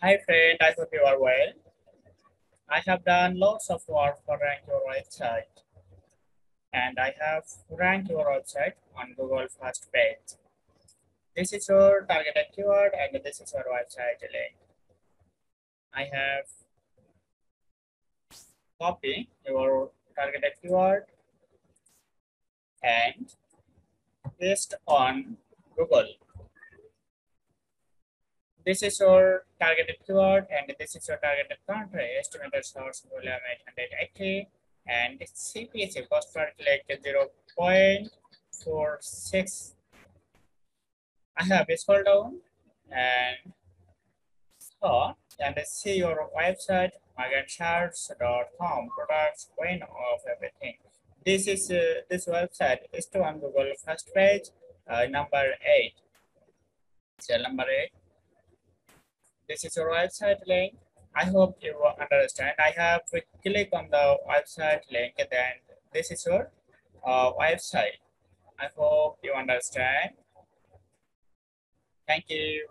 Hi friend, I hope you are well. I have done lots of work for rank your website and I have ranked your website on Google first page. This is your targeted keyword and this is your website link. I have copy your targeted keyword and paste on Google. This is your targeted keyword and this is your targeted country. Estimated source volume 880 and CPC cost per click 0 0.46. I have scroll down and so and see your website mugandshirt.com products queen of everything. This is uh, this website is to on Google first page uh, number eight. Cell number eight this is your website link. I hope you understand. I have click on the website link and then this is your uh, website. I hope you understand. Thank you.